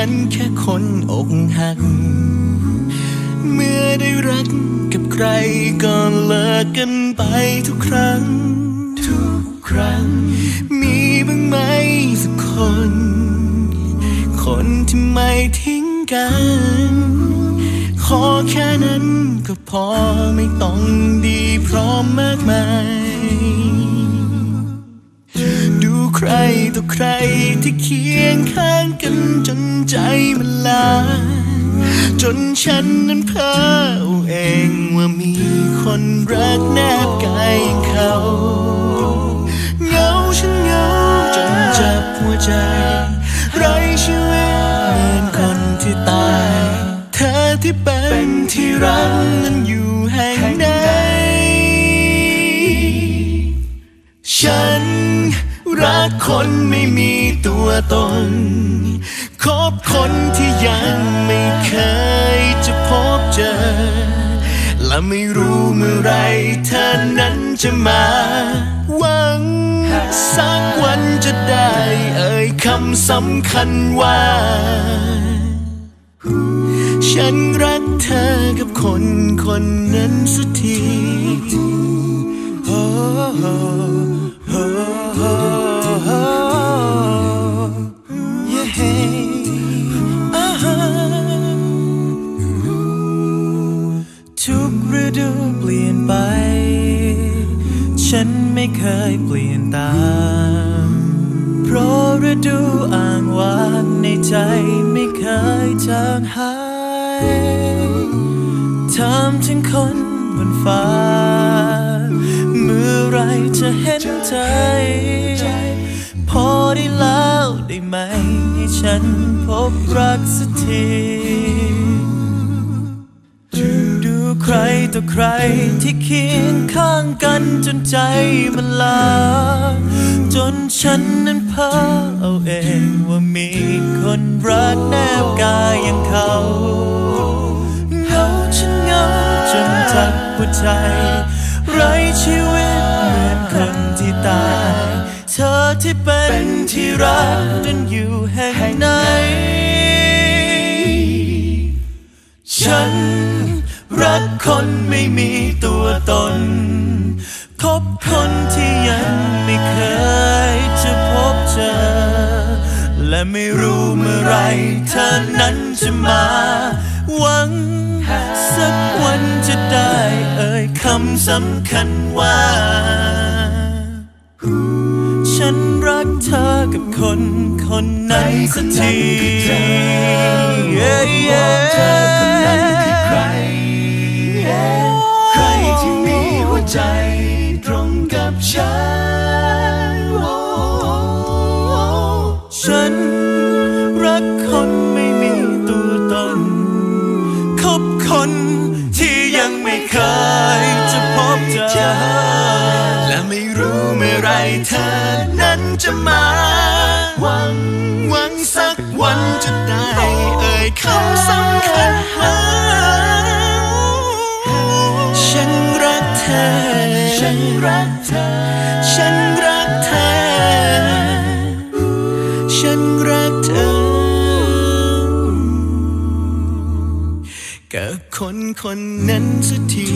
ันแค่คนอกหัก เมื่อได้รักกับใครก็เลิกกันไปทุกครั้ง ทุกครั้ง มีบ้างไหมสักคน คนที่ไม่ทิ้งกัน ขอแค่นั้นก็พอไม่ต้องดีพร้อมมากมาย ใครต่อใครที่เคียงข้างกันจนใจมันลา จนฉันนั้นเพ้อเอาเองว่ามีคนรักแนบกายเขาเหงาฉันเหงาจนจับหัวใจ ไรชีวิตเหมือนคนที่ตาย เธอที่เป็นที่รักนั้นอยู่แห่งไหนฉัน รักคนไม่มีตัวตน คบคนที่ยังไม่เคยจะพบเจอ และไม่รู้เมื่อไรเธอนั้นจะมา หวัง สักวันจะได้เอ่ยคำสำคัญว่า ฉันรักเธอกับคนคนนั้นสักทีโอ้ ทุกฤดูเปลี่ยนไป ฉันไม่เคยเปลี่ยนตาม เพราะฤดูอ่างว้านในใจไม่เคยจางหายถามถึงคนบนฟ้า เมื่อไรจะเห็นใจ พอได้ล้ว ได้ไหม ให้ฉันพบรักสักทีดูใครต่อใครที่เคียงข้างกันจนใจมันลา จนฉันนั้นเพ้อเอาเองว่ามีคนรักแนบกายอย่างเขาเหงาฉันเหงาจนจับหัวใจ ไร้ชีวิตเหมือนคนที่ตาย ที่เป็นที่รักนั้นอยู่แห่งไหน ฉันรักคนไม่มีตัวตน คบคนที่ยังไม่เคยจะพบเจอ และไม่รู้เมื่อไรเธอนั้นจะมา หวังสักวันจะได้เอ่ยคำสำคัญว่า ฉันรักเธอกับคนคนนั้นสักทีเธอคนนั้นคือใคร ใครที่มีหัวใจตรงกับฉัน ฉันรักคนไม่มีตัวตนคบคนที่ยังไม่เคยจะพบเจอ ไม่รู้เมื่อไรเธอนั้นจะมา หวังหวังสักวันจะได้เอ่ยคำสำคัญหาฉันรักเธอ ฉันรักเธอ ฉันรักเธอ ฉันรักเธอ กับคนคนนั้นสักที